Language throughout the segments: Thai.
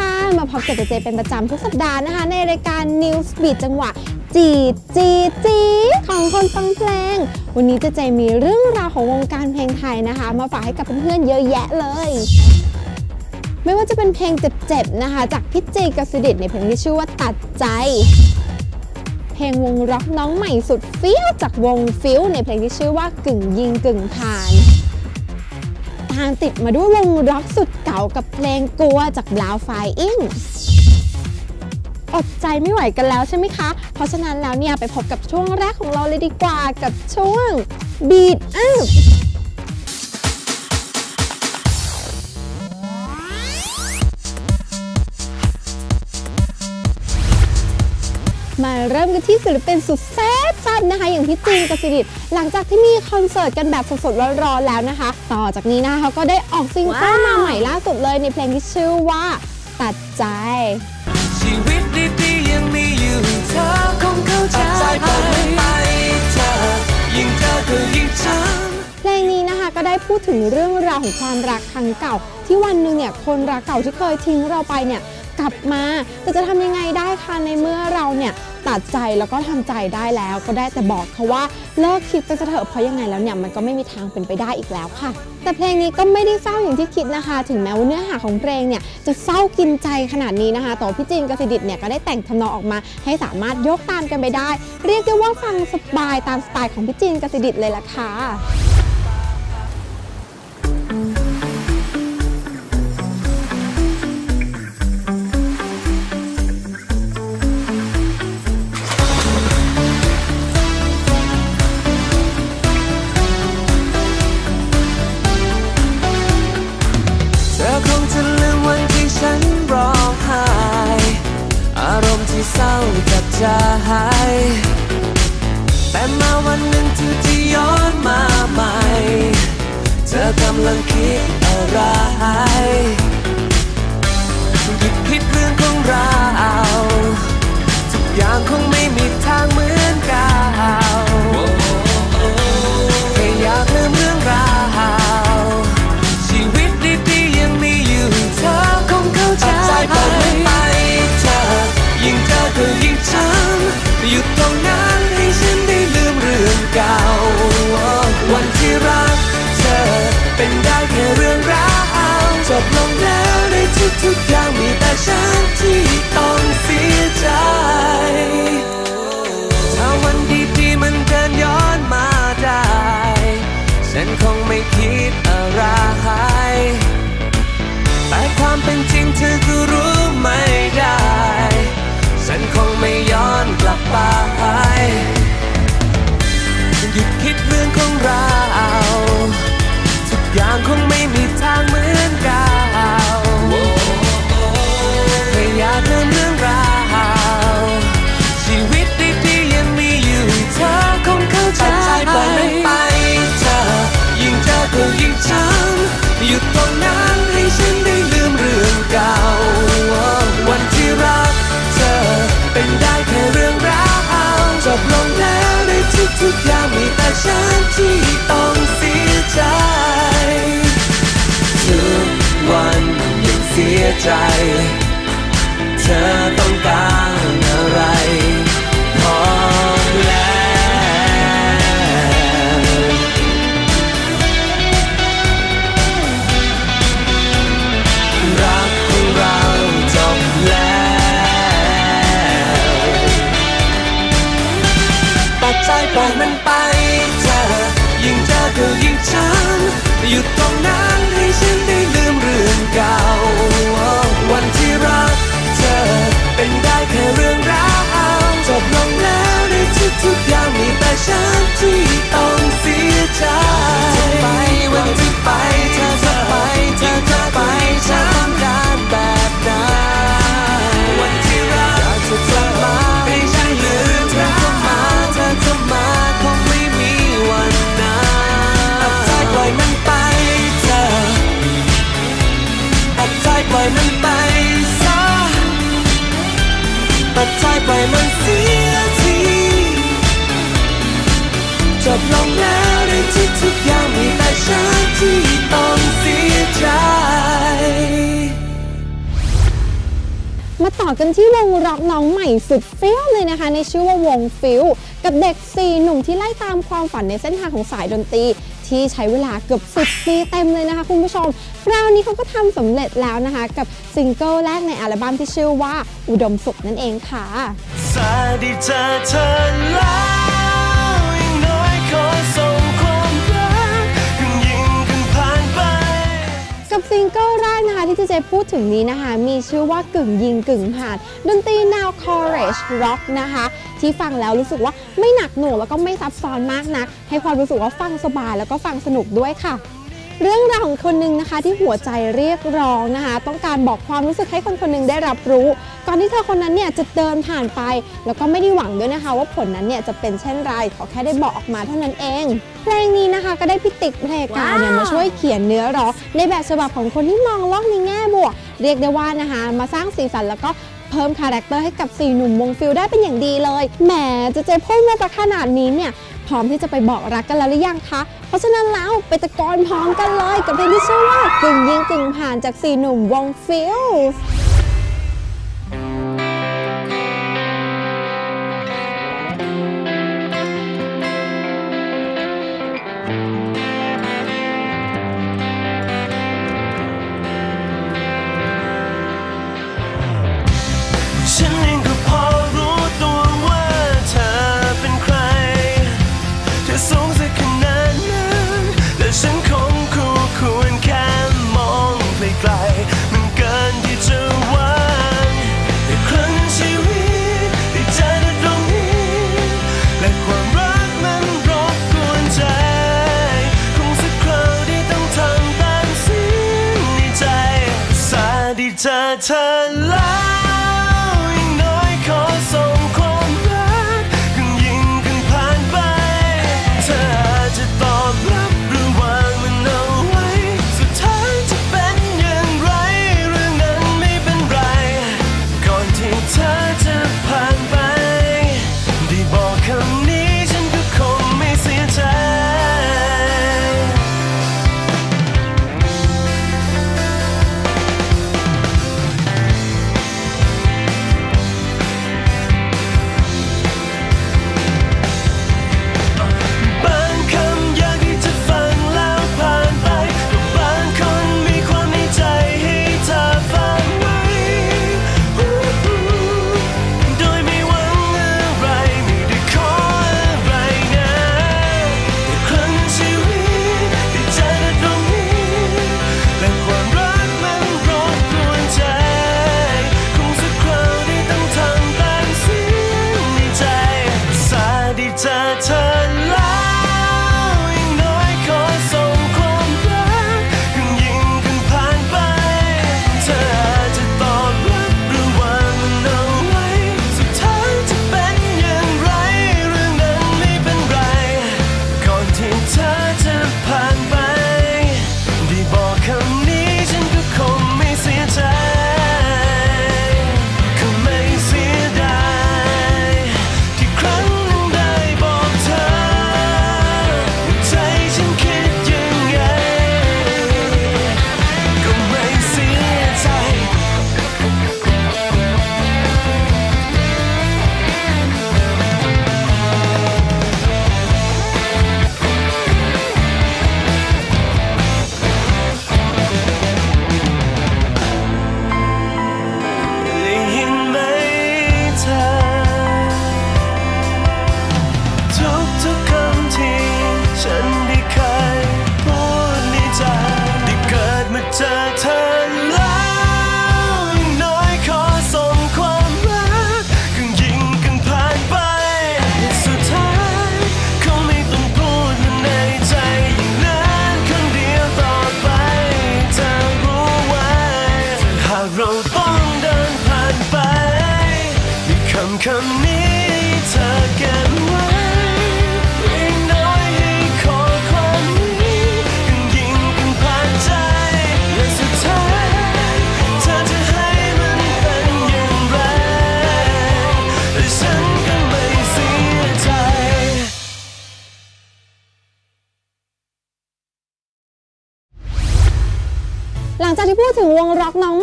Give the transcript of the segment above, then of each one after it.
ค่ะ มาพบกับเจเจเป็นประจำทุกสัปดาห์นะคะ ในรายการ News Beat จังหวะ จีดจีดจีดของคนฟังเพลง วันนี้เจเจมีเรื่องราวของวงการเพลงไทยนะคะ มาฝากให้กับเพื่อนๆเยอะแยะเลย ไม่ว่าจะเป็นเพลงเจ็บๆนะคะ จากพี่เจกสิดิตในเพลงที่ชื่อว่าตัดใจ เพลงวงร็อกน้องใหม่สุดเฟี้ยวจากวงฟิวในเพลงที่ชื่อว่ากึ่งยิงกึ่งผ่าน ตามติดมาด้วยวงร็อกสุดเก่ากับเพลงกลัวจากบลาวไฟอิงอดใจไม่ไหวกันแล้วใช่ไหมคะ เพราะฉะนั้นแล้วเนี่ยไปพบกับช่วงแรกของเราเลยดีกว่ากับช่วง Beat Up มาเริ่มกันที่ศิลปินสุดแซ่ บซับนะคะ อย่างพี่จีนกสิดิตหลังจากที่มีคอนเสิร์ตกันแบบสดๆร้อนๆแล้วนะคะ ต่อจากนี้นะคะเขาก็ได้ออกซิงเกิลมาใหม่ล่าสุดเลยในเพลงที่ชื่อว่า ตัดใจชีวิตดีๆยังมีอยู่เธอคงเข้าใจใจเปิดไม่ไปเธอยิ่งเจอก็ยิ่งช้ำเพลงนี้นะคะก็ได้พูดถึงเรื่องราวของความรักครั้งเก่า ที่วันหนึ่งเนี่ยคนรักเก่าที่เคยทิ้งเราไปเนี่ย กลับมาแต่จะทำยังไงได้คะในเมื่อเราเนี่ยตัดใจแล้วก็ทำใจได้แล้วก็ได้แต่บอกเขาว่าเลิกคิดไปซะเถอะเพราะยังไงแล้วเนี่ยมันก็ไม่มีทางเป็นไปได้อีกแล้วค่ะ แต่เพลงนี้ก็ไม่ได้เศร้าอย่างที่คิดนะคะ ถึงแม้ว่าเนื้อหาของเพลงเนี่ยจะเศร้ากินใจขนาดนี้นะคะแต่ว่าพี่จินกสิดิตเนี่ยก็ได้แต่งทำนองออกมา ให้สามารถยกตามกันไปได้ เรียกได้ว่าฟังสบายตามสไตล์ของพี่จินกสิดิตเลยล่ะค่ะำลังคิดอะไร ใจ ถ้าวันดีๆมันเดินย้อนมาได้ ฉันคงไม่คิดอะไร แต่ความเป็น เก่า วันที่รักเธอเป็นได้แค่เรื่องราวจบลงแล้วในทุกๆอย่างมีแต่ฉันที่ต้องเสียใจทุกวันยังเสียใจ เธอต้อง ต่อกันที่วงร็อกน้องใหม่สุดเฟี้ยวเลยนะคะ ในชื่อว่าวงฟิลกับเด็ก 4 หนุ่มที่ไล่ตามความฝันในเส้นทางของสายดนตรี ที่ใช้เวลาเกือบ 10 ปีเต็มเลยนะคะคุณผู้ชม คราวนี้เขาก็ทำสำเร็จแล้วนะคะ กับซิงเกิลแรกในอัลบั้มที่ชื่อว่าอุดมสุขนั่นเองค่ะสาดีเจอเธอแล้วอย่างน้อยขอส่งความรักกันยิ่งกันผ่านไปกับซิงเกิล ที่เจเจพูดถึงนี้นะคะ มีชื่อว่ากึ่งยิงกึ่งผ่านดนตรีแนว courage rock นะคะ ที่ฟังแล้วรู้สึกว่าไม่หนักหน่วงแล้วก็ไม่ซับซ้อนมากนัก ให้ความรู้สึกว่าฟังสบายแล้วก็ฟังสนุกด้วยค่ะ เรื่องราวของคนหนึ่งนะคะ ที่หัวใจเรียกร้องนะคะ ต้องการบอกความรู้สึกให้คนคนหนึ่งได้รับรู้ ก่อนที่เธอคนนั้นเนี่ยจะเดินผ่านไป แล้วก็ไม่ได้หวังด้วยนะคะ ว่าผลนั้นเนี่ยจะเป็นเช่นไรขอแค่ได้บอกออกมาเท่านั้นเองเพลงนี้นะคะก็ได้พี่ติ๊กเพลงการเนี่ยมาช่วยเขียนเนื้อร้องในแบบฉบับของคนที่มองโลกในแง่บวก เรียกได้ว่านะคะมาสร้างสีสันแล้วก็เพิ่มคาแรคเตอร์ให้กับสี่หนุ่มวง Feel ได้เป็นอย่างดีเลย แหมจะเจพูดมาสักขนาดนี้เนี่ย พร้อมที่จะไปบอกรักกันแล้วหรือยังคะ เพราะฉะนั้นแล้วไปตะโกนพร้อมกันเลยกับเพลงที่ชื่อว่ากึ่งยิงกึ่งผ่านจากสี่หนุ่มวง Feel เจ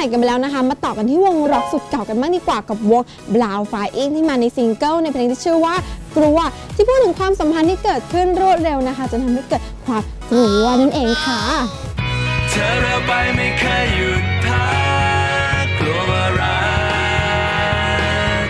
ม่ม่กันไปแล้วนะคะ มาต่อกันที่วงร็อกสุดเก๋ากันบ้างดีกว่ากับวง Brown Fin ที่มาในซิงเกิลในเพลงที่ชื่อว่ากลัว ที่พูดถึงความสัมพันธ์ที่เกิดขึ้นรวดเร็วนะคะจนทำให้เกิดความกลัวนั่นเองค่ะเธอเราไปไม่เคยหยุดพักกลัวว่ารัก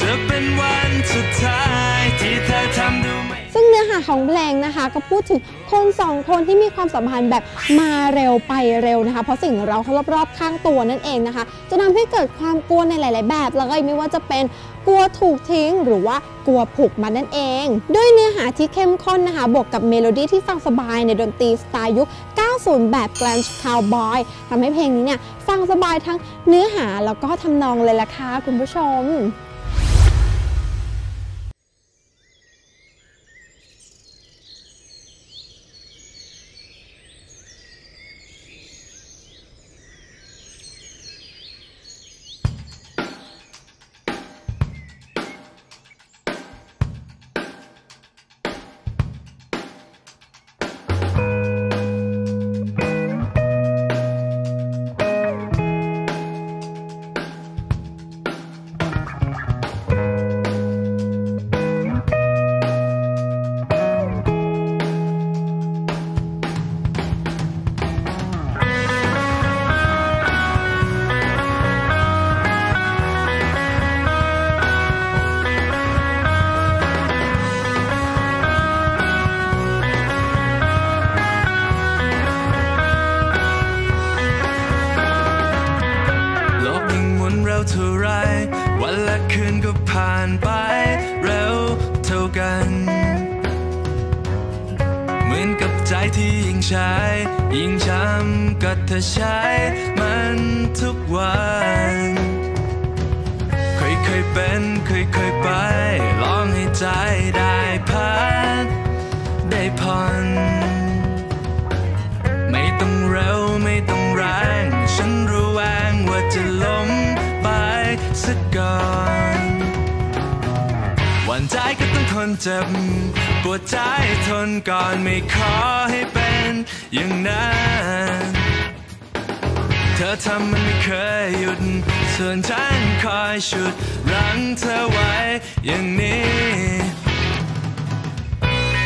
จะเป็นวันสุดท้ายที่เธอทำดูไม่ ซึ่งเนื้อหาของเพลงนะคะ ก็พูดถึงคนสองคนที่มีความสัมพันธ์แบบมาเร็วไปเร็วนะคะ เพราะสิ่งเราเขารอบๆข้างตัวนั่นเองนะคะ จะทำให้เกิดความกลัวในหลาย ๆ แบบ แล้วก็ไม่ว่าจะเป็นกลัวถูกทิ้งหรือว่ากลัวผูกมัดนั่นเอง ด้วยเนื้อหาที่เข้มข้นนะคะ บวกกับเมโลดี้ที่ฟังสบายในดนตรีสไตล์ยุค 90 แบบ grunge คาวบอยทำให้เพลงนี้เนี่ยฟังสบายทั้งเนื้อหาแล้วก็ทำนองเลยล่ะค่ะคุณผู้ชม กับใจที่ยิ่งใช้ยิ่งช้ำก็เธอใช้มันทุกวันเคยเคยเป็นเคยเคยไป ลองให้ใจได้พักได้ผ่อนไม่ต้องเร็วไม่ต้องแรง ฉันระแวงว่าจะล้มไปสักก่อน หวันใจก็ต้องทนเจ็บปวดใจทนก่อนไม่ขอให้เป็นอย่างนั้นเธอทำมันไม่เคยหยุด ส่วนฉันคอยฉุดรั้งเธอไว้อย่างนี้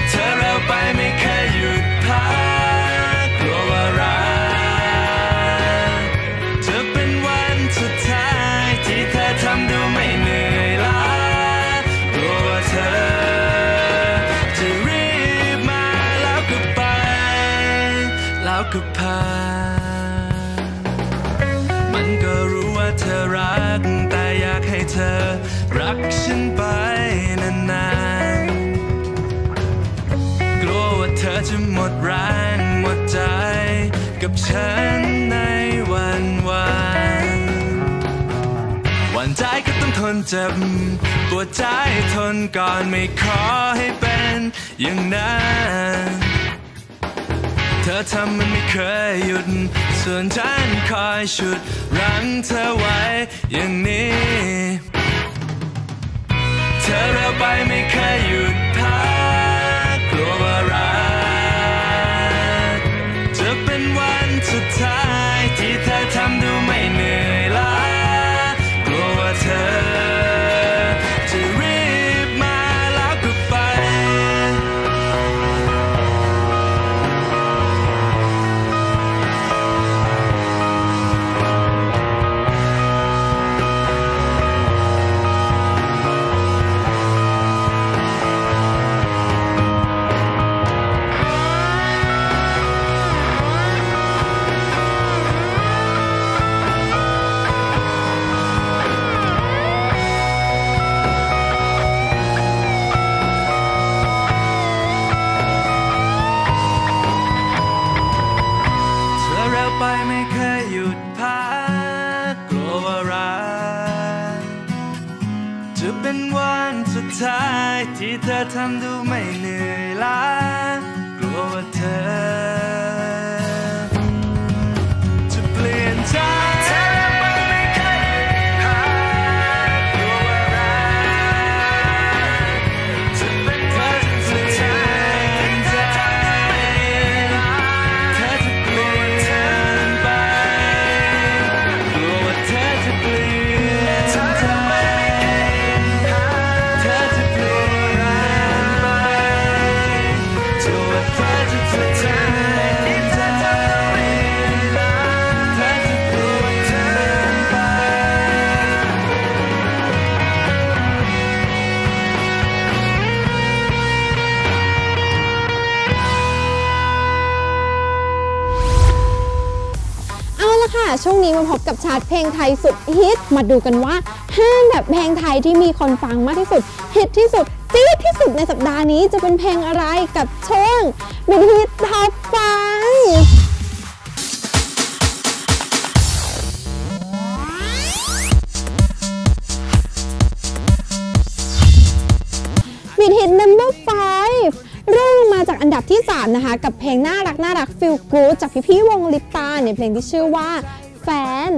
เธอเราไปไม่เคยหยุดพัก แล้วก็ผ่านมันก็รู้ว่าเธอรัก แต่อยากให้เธอรักฉันไปนานๆ กลัวว่าเธอจะหมดแรงหมดใจ กับฉันในวันวันหวันใจก็ต้องทนเจ็บปวดใจทนก่อนไม่ขอให้เป็นอย่างนั้น ธอทำมันไม่เคยหยุด ส่วนฉันคอยชุด รั้งเธอไว้อย่างนี้ เธอเราไปไม่เคยหยุด ช่วงนี้มาพบกับชาร์ตเพลงไทยสุดฮิต มาดูกันว่าห้าอันดับเพลงไทยที่มีคนฟังมากที่สุด ฮิตที่สุดจี๊ดที่สุดในสัปดาห์นี้จะเป็นเพลงอะไรกับช่วงบีท hit top five อันดับที่ 3 นะคะ กับเพลงน่ารักน่ารัก feel good จากพี่พี่ๆวงลิปตาในเพลงที่ชื่อว่าแฟน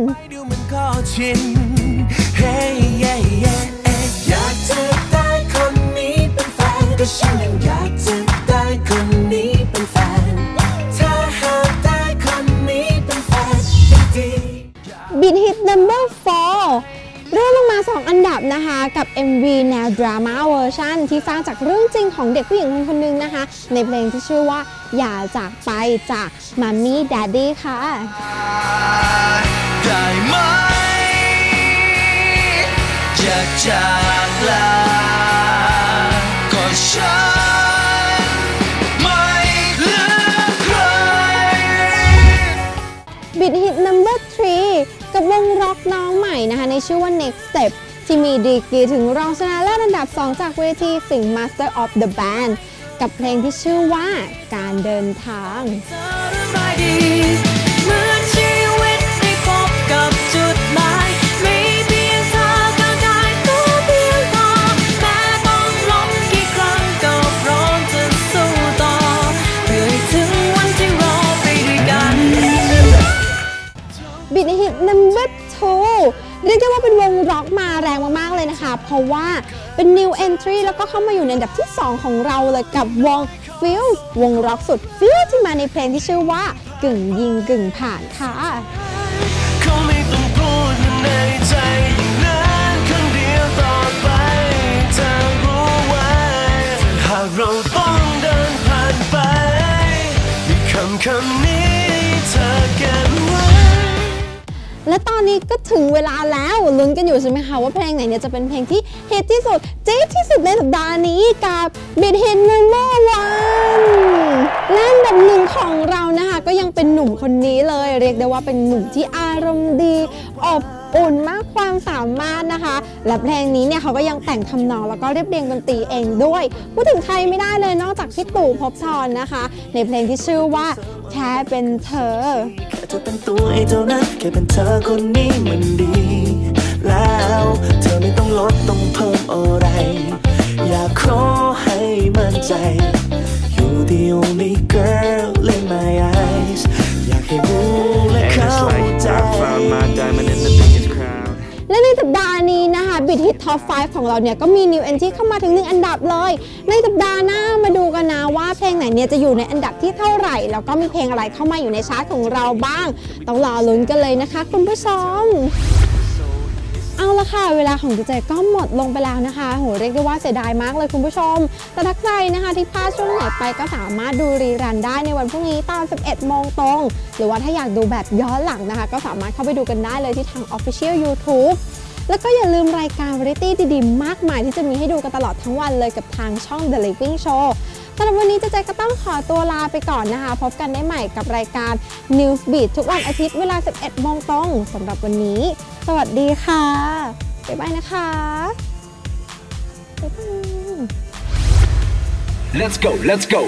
บนะคะกับ MV แนวดราม่าเวอร์ชันที่สร้างจากเรื่องจริงของเด็กผู้หญิงคนคนหนึงนะคะ ในเพลงที่ชื่อว่าอย่าจากไปจากมัมมี่แดดดี้ค่ะได้ไหมจะจากลาก็ฉันไม่เหลือใครบิดฮิต number 3กับวงร็อกน้องใหม่นะคะในชื่อว่า next step ที่มีดีกรีถึงรองชนะเลิศอันดับ 2 จากเวทีสิงห์ Master of the Band กับเพลงที่ชื่อว่าการเดินทาง นะคะ เพราะว่าเป็น new entry แล้วก็เข้ามาอยู่ในอันดับที่ 2 ของเราเลยกับวง f i e l วงร็อกสุดฟิลที่มาในเพลงที่ชื่อว่ากึ่งยิงกึ่งผ่านค่ะเราต้องเดินผ่านไปมีคำคำนี้ และตอนนี้ก็ถึงเวลาแล้วลุ้นกันอยู่ใช่ไหมคะว่าเพลงไหนเนี่ยจะเป็นเพลงที่ฮิตที่สุดจี๊ดที่สุดในสัปดาห์นี้กับ b i t Hit Number One และอันดับหนึ่งของเรานะคะก็ยังเป็นหนุ่มคนนี้เลย เรียกได้ว่าเป็นหนุ่มที่อารมณ์ดีอบ อุ่นมากความสามารถนะคะ และเพลงนี้เนี่ยเขาก็ยังแต่งทำนองแล้วก็เรียบเรียงดนตรีเองด้วยพูดถึงใครไม่ได้เลยนอกจากพี่ตู่ภพบทรนะคะ ในเพลงที่ชื่อว่าแค่เป็นเธอแค่เธอเป็นตัวไอ้เท่านั้นแค่เป็นเธอคนนี้มันดี แล้วเธอไม่ต้องลดต้องเพิ่มอะไร อยากขอให้มั่นใจ You're the only girl in my eyes และ And เข้า it's like ใจ I found my diamond in the biggest crowd. และในสัปดาห์นี้นะคะบิทฮิตท็อป 5 ของเราเนี่ยก็มี New Entry เข้ามาถึง 1 อันดับเลย ในสัปดาห์หน้ามาดูกันนะว่าเพลงไหนเนี่ยจะอยู่ในอันดับที่เท่าไหร่ แล้วก็มีเพลงอะไรเข้ามาอยู่ในชาร์ตของเราบ้าง ต้องรอลุ้นกันเลยนะคะคุณผู้ชม เอาละค่ะ เวลาของดีเจก็หมดลงไปแล้วนะคะโหเรียกได้ว่าเสียดายมากเลยคุณผู้ชม แต่ถ้าใครนะคะที่พลาดช่วงไหนไปก็สามารถดูรีรันได้ในวันพรุ่งนี้ตอน 11 โมงตรง หรือว่าถ้าอยากดูแบบย้อนหลังนะคะ ก็สามารถเข้าไปดูกันได้เลยที่ทาง Official YouTube แล้วก็อย่าลืมรายการ Variety ดีๆ มากมายที่จะมีให้ดูกันตลอดทั้งวันเลยกับทางช่อง The Living Show ำหรับวันนี้เจเจก็ต้องขอตัวลาไปก่อนนะคะ พบกันได้ใหม่กับรายการ News Beat ทุกวันอาทิตย์เวลา 11โมงตรงสำหรับวันนี้ สวัสดีค่ะบ๊ายบายนะคะบ๊ายบาย Let's go, let's go.